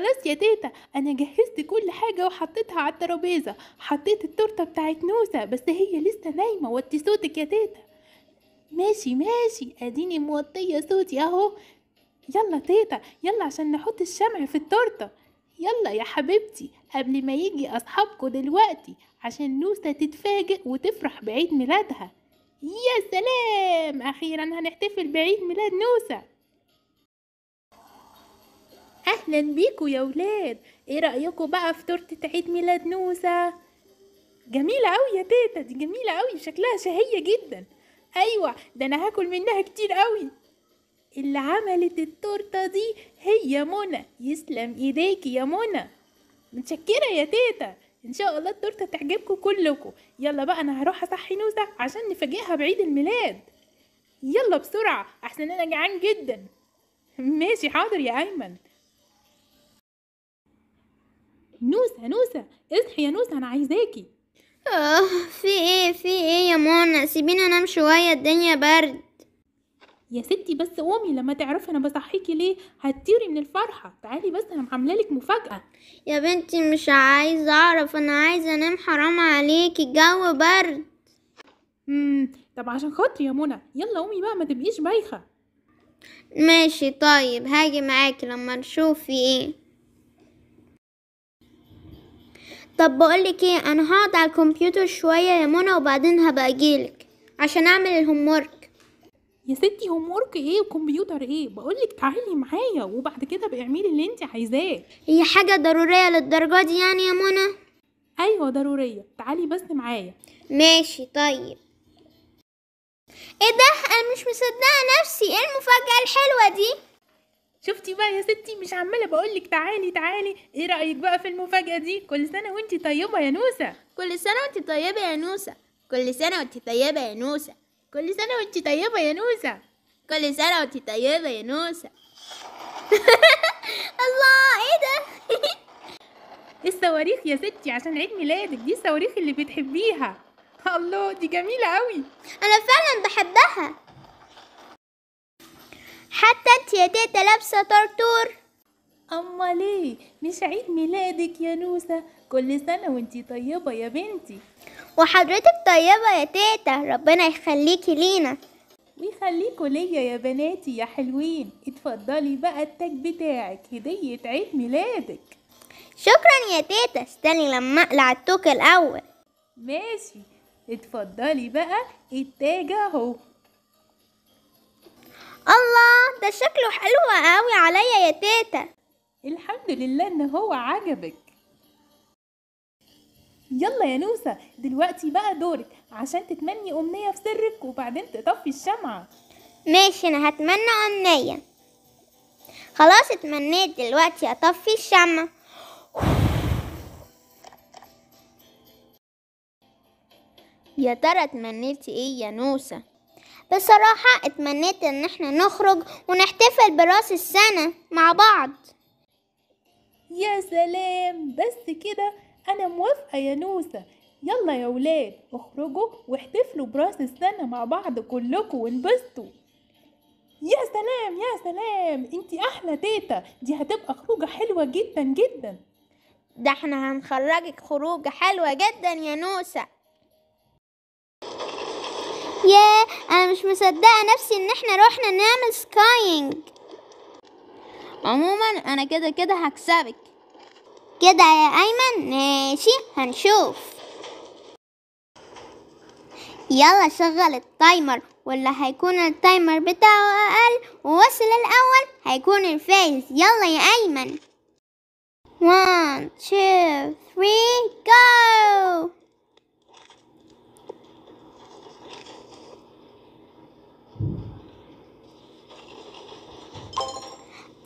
خلاص يا تيتا أنا جهزت كل حاجة وحطيتها على الترابيزة. حطيت التورتة بتاعت نوسة بس هي لسه نايمة. وطي صوتك يا تيتا. ماشي ماشي. أديني موطية صوتي أهو. يلا تيتا يلا عشان نحط الشمع في التورتة. يلا يا حبيبتي قبل ما يجي أصحابكوا دلوقتي عشان نوسة تتفاجئ وتفرح بعيد ميلادها. يا سلام! أخيرا هنحتفل بعيد ميلاد نوسة. أهلا بيكوا يا ولاد. إيه رايكم بقى في تورتة عيد ميلاد نوسة؟ جميلة قوي يا تيتا دي جميلة قوي شكلها شهية جدا. أيوه ده أنا هاكل منها كتير قوي اللي عملت التورتة دي هي منى. يسلم إيديكي يا منى. متشكرة يا تيتا. إن شاء الله التورتة تعجبكم كلكم يلا بقى أنا هروح أصحي نوسة عشان نفاجئها بعيد الميلاد. يلا بسرعة أحسن أنا جعان جدا. ماشي حاضر يا أيمن. نوسة نوسة اصحي يا نوسة أنا عايزاكي. آه في إيه في إيه يا منى؟ سيبيني أنام شوية الدنيا برد. يا ستي بس قومي لما تعرفي أنا بصحيكي ليه هتطيري من الفرحة. تعالي بس أنا عاملة لك مفاجأة. يا بنتي مش عايزة أعرف أنا عايزة أنام حرام عليكي الجو برد. امم طب عشان خاطري يا منى يلا قومي بقى ما تبقيش بايخة. ماشي طيب هاجي معاكي لما نشوف في إيه. طب بقولك إيه أنا هقعد على الكمبيوتر شوية يا منى وبعدين هبقى اجيلك عشان اعمل ال homework يا ستي homework إيه وكمبيوتر إيه؟ بقولك تعالي معايا وبعد كده بقى اعملي اللي انت عايزاه. هي حاجة ضرورية للدرجة دي يعني يا منى؟ أيوه ضرورية. تعالي بس معايا. ماشي طيب. إيه ده؟ أنا مش مصدقة نفسي. إيه المفاجأة الحلوة دي؟ شفتي بقى يا ستي؟ مش عمالة بقولك تعالي تعالي. إيه رأيك بقى في المفاجأة دي؟ كل سنة وانتي طيبة يا نوسة. كل سنة وانت طيبة يا نوسة. كل سنة وانت طيبة يا نوسة. كل سنة وانتي طيبة يا نوسة. كل سنة وانت طيبة يا نوسة. الله إيه ده؟ الصواريخ يا ستي عشان عيد ميلادك دي الصواريخ اللي بتحبيها. الله دي جميلة قوي أنا فعلا بحبها. حتى انت يا تيتا لابسة طرطور أما ليه؟ مش عيد ميلادك يا نوسة. كل سنة وانتي طيبة يا بنتي. وحضرتك طيبة يا تيتا ربنا يخليكي لينا. ويخليكوا ليا يا بناتي يا حلوين. اتفضلي بقى التاج بتاعك. هدية عيد ميلادك. شكرا يا تيتا استني لما أقلع التوك الأول. ماشي. اتفضلي بقى. التاج أهو. الله ده شكله حلو قوي عليا يا تيتا. الحمد لله إن هو عجبك. يلا يا نوسة دلوقتي بقى دورك عشان تتمني أمنية في سرك وبعدين تطفي الشمعة. ماشي أنا هتمنى أمنية. خلاص اتمنيت دلوقتي أطفي الشمع يا ترى اتمنيتي إيه يا نوسة؟ بصراحة اتمنيت إن إحنا نخرج ونحتفل براس السنة مع بعض. يا سلام بس كده أنا موافقة يا نوسة. يلا يا ولاد اخرجوا واحتفلوا براس السنة مع بعض كلكم وانبسطوا. يا سلام يا سلام انتي أحلى تيتا دي هتبقى خروجة حلوة جدا جدا. ده إحنا هنخرجك خروجة حلوة جدا يا نوسة. ياه أنا مش مصدقة نفسي إن إحنا روحنا نعمل سكاينج عموما أنا كده كده هكسبك. كده يا أيمن؟ ماشي هنشوف. يلا شغل ال timer ولا هيكون ال timer بتاعه أقل ووصل الأول هيكون الفايز. يلا يا أيمن. 1 2 3 go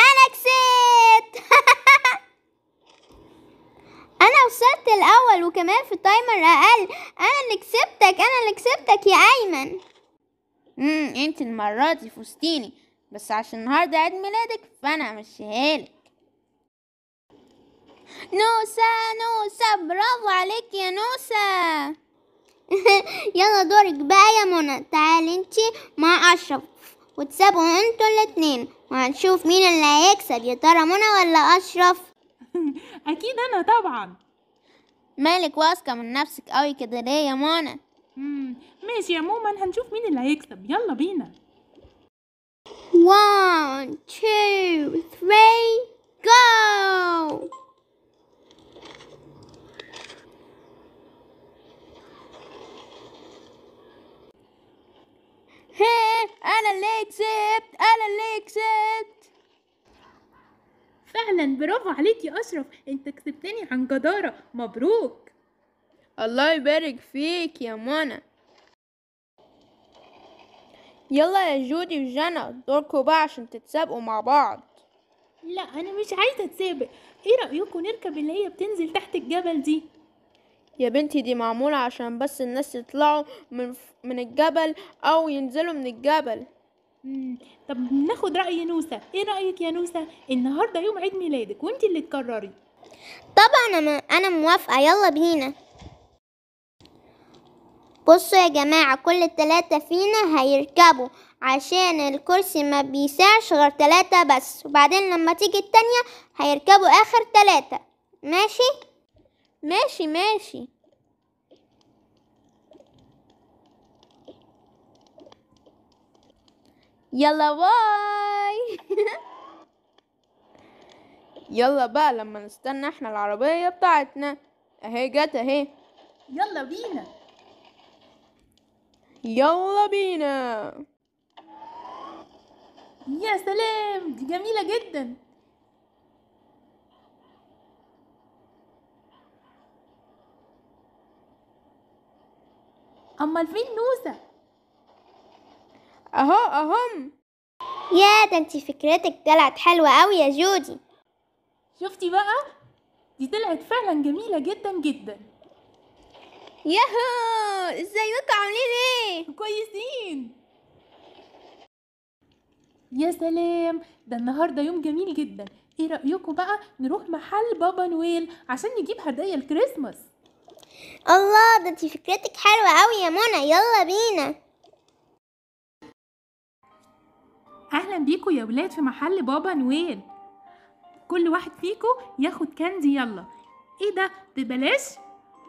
أنا أنا وصلت الأول وكمان في تايمر أقل. أنا اللي كسبتك أنا اللي كسبتك يا أيمن. امم أنت المرة دي فزتيني. بس عشان النهارده عيد ميلادك فأنا همشيها لك نوسة نوسة برافو عليك يا نوسة. يلا دورك بقى يا منى. تعالي انتي مع أشرف. وتسابقوا أنتوا الاتنين. وهنشوف مين اللي هيكسب يا ترى منى ولا أشرف أكيد أنا طبعا مالك واثقة من نفسك قوي كده ليه يا منى. ماشي عموما هنشوف مين اللي هيكسب يلا بينا One, two, three, go! هي أنا اللي كسبت أنا اللي كسبت فعلا برافو عليك يا أشرف. أنت كسبتني عن جدارة. مبروك. الله يبارك فيك يا منى. يلا يا جودي وجنى دوركوا بقى عشان تتسابقوا مع بعض. لا أنا مش عايزة أتسابق. إيه رأيكم نركب اللي هي بتنزل تحت الجبل دي؟ يا بنتي دي معمولة عشان بس الناس يطلعوا من من الجبل أو ينزلوا من الجبل. مم. طب ناخد رأي نوسة إيه رأيك يا نوسة النهاردة يوم عيد ميلادك وانت اللي تقرري. طبعا أنا أنا موافقة. يلا بينا. بصوا يا جماعة كل التلاتة فينا هيركبوا عشان الكرسي ما بيسعش غير تلاتة بس. وبعدين لما تيجي التانية هيركبوا آخر تلاتة. ماشي؟ ماشي ماشي. يلا باي. يلا بقى لما نستنى إحنا العربية بتاعتنا. اهي جت اهي. يلا بينا. يلا بينا. يا سلام دي جميلة جدا. أمال فين نوسة أهو أهم. يا ده انتي فكرتك طلعت حلوة قوي يا جودي شفتي بقى؟ دي طلعت فعلا جميلة جدا جدا. ياهو إزيكم؟ عاملين إيه؟ كويسين. يا سلام ده النهارده يوم جميل جدا. إيه رأيكم بقى نروح محل بابا نويل عشان نجيب هدايا الكريسماس؟ الله ده انتي فكرتك حلوة قوي يا منى. يلا بينا. أهلا بيكم يا ولاد في محل بابا نويل. كل واحد فيكم ياخد كاندي يلا. إيه ده؟ ببلاش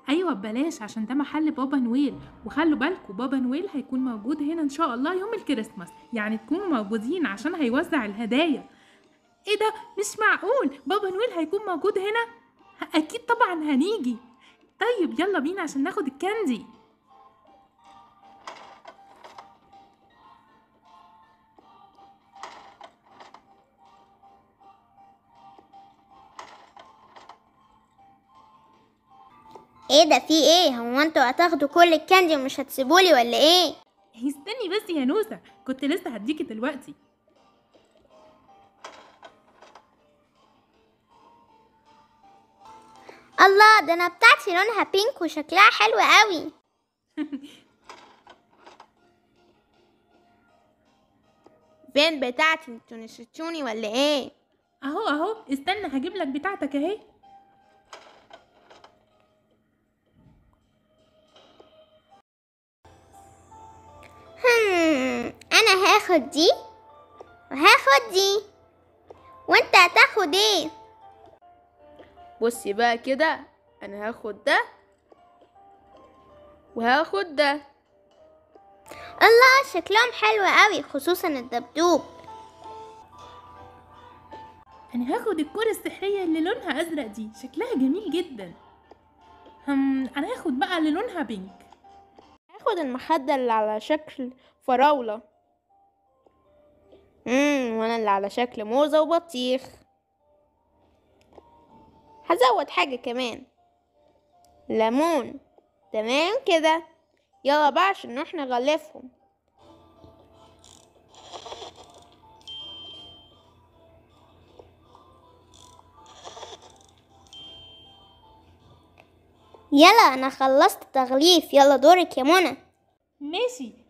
أيوه ببلاش عشان ده محل بابا نويل. وخلوا بالكم بابا نويل هيكون موجود هنا إن شاء الله يوم الكريسماس. يعني تكونوا موجودين عشان هيوزع الهدايا. إيه ده؟ مش معقول. بابا نويل هيكون موجود هنا؟ أكيد طبعا هنيجي. طيب يلا بينا عشان ناخد الكاندي. إيه ده؟ في إيه؟ هو أنتوا هتاخدوا كل الكاندي ومش هتسيبولي ولا إيه؟ استني بس يا نوسة كنت لسه هديكي دلوقتي. الله ده أنا بتاعتي لونها بينك وشكلها حلو قوي. فين بتاعتي؟ أنتوا نسيتوني ولا إيه؟ أهو أهو. استنى هجيب لك بتاعتك أهي. هم أنا هاخد دي وهاخد دي. وأنت هتاخد إيه؟ بصي بقى كده أنا هاخد ده وهاخد ده. الله شكلهم حلو قوي خصوصا الدبدوب. أنا هاخد الكرة السحرية اللي لونها أزرق دي شكلها جميل جدا. هم أنا هاخد بقى اللي لونها بينك هاخد المخدة اللي على شكل فراولة. امم وأنا اللي على شكل موزة وبطيخ. هزود حاجة كمان. ليمون. تمام كده. يلا بقى عشان نروح نغلفهم يلا أنا خلصت تغليف. يلا دورك يا منى. ماشي.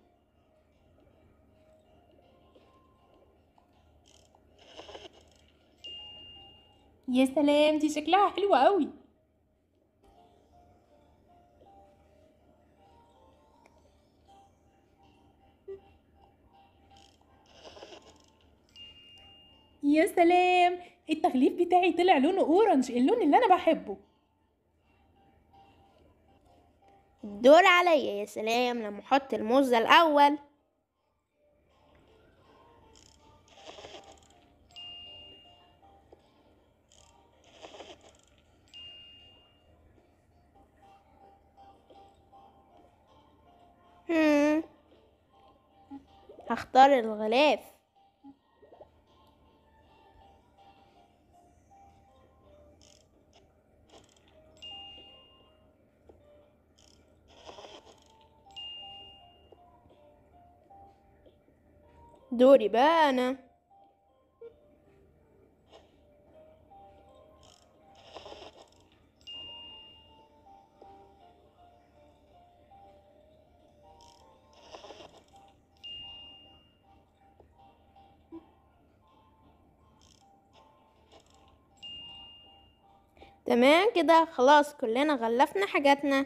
يا سلام دي شكلها حلوة قوي. يا سلام التغليف بتاعي طلع لونه اورنج اللون اللي أنا بحبه. الدور عليا يا سلام لما أحط الموز ده الأول. هختار الغلاف. دوري بقى أنا. تمام كده خلاص كلنا غلفنا حاجاتنا.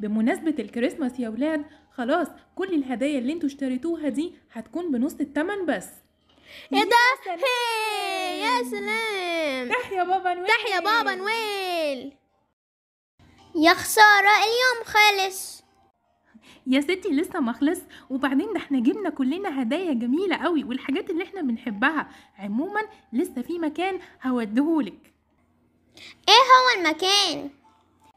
بمناسبة الكريسماس يا ولاد خلاص كل الهدايا اللي أنتوا اشتريتوها دي هتكون بنص التمن بس. إيه ده؟ هي! يا سلام! تحيا بابا نويل! تحيا بابا نويل! يا خسارة اليوم خلص يا ستي لسه ما خلص وبعدين ده إحنا جبنا كلنا هدايا جميلة قوي والحاجات اللي إحنا بنحبها. عموما لسه في مكان هوديهولك. إيه هو المكان؟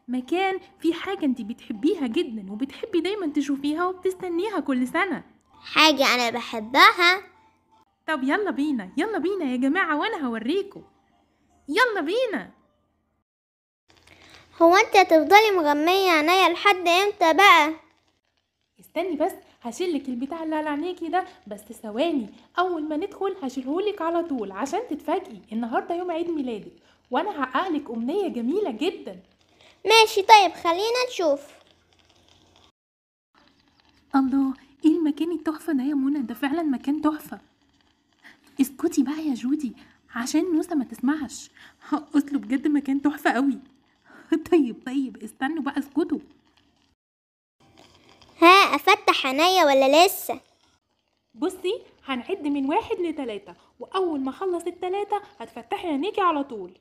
مكان فيه حاجة انت بتحبيها جدا وبتحبي دايما تشوفيها وبتستنيها كل سنة. حاجة أنا بحبها؟ طب يلا بينا يلا بينا يا جماعة وأنا هوريكم. يلا بينا. هو أنت هتفضلي مغمية عينيا لحد إمتى بقى؟ استني بس هشيلك البتاع اللي على عينيكي ده بس ثواني أول ما ندخل هشيلهولك على طول عشان تتفاجئي النهارده يوم عيد ميلادك. وأنا هحققلك أمنية جميلة جدا. ماشي طيب خلينا نشوف. الله إيه المكان التحفة ده يا منى؟ ده فعلا مكان تحفة. اسكتي بقى يا جودي عشان نوسة ما تسمعش. اصله بجد مكان تحفة قوي. طيب طيب استنوا بقى اسكتوا. ها أفتح عينيا ولا لسه؟ بصي هنعد من واحد لتلاتة وأول ما أخلص التلاتة هتفتحي عينيكي على طول.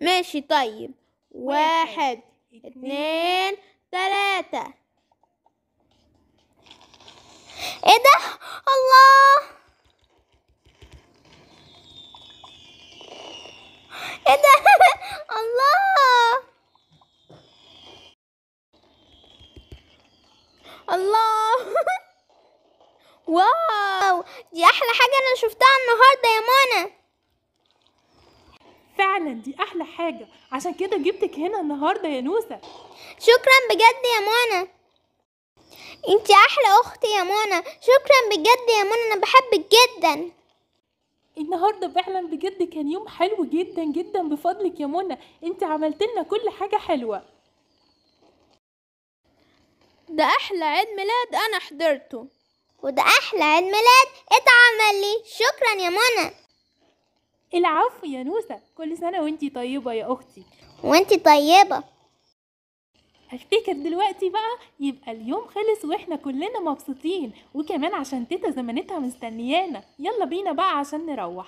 ماشي طيب. واحد اتنين تلاتة. إيه ده؟ الله! إيه ده؟ الله! الله! واو! دي أحلى حاجة أنا شفتها النهاردة يا منى فعلا دي أحلى حاجة. عشان كده جبتك هنا النهاردة يا نوسة. شكرا بجد يا منى. انتي أحلى أختي يا منى. شكرا بجد يا منى. أنا بحبك جدا. النهاردة فعلا بجد كان يوم حلو جدا جدا بفضلك يا منى. انت عملت لنا كل حاجة حلوة. ده أحلى عيد ميلاد أنا حضرته. وده أحلى عيد ميلاد اتعمل لي. شكرا يا منى. العفو يا نوسة. كل سنة وانتي طيبة يا أختي. وانتي طيبة. أفتكر دلوقتي بقى يبقى اليوم خلص وإحنا كلنا مبسوطين. وكمان عشان تيتا زمانتها مستنيانا. يلا بينا بقى عشان نروح.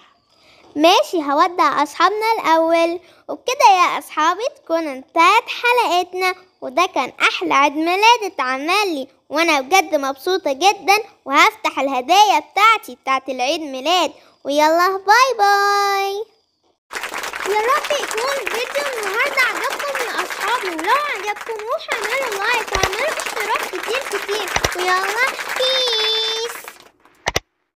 ماشي هودع أصحابنا الأول. وبكده يا أصحابي تكون انتهت حلقتنا. وده كان أحلى عيد ميلاد اتعمل لي. وأنا بجد مبسوطة جدا. وهفتح الهدايا بتاعتي بتاعت العيد ميلاد. ويلا bye bye. يا رب يكون فيديو النهاردة عجبكم يا أصحابي ولو عجبكم روحوا اعملوا like واعملوا اشتراك كتير كتير. ويلا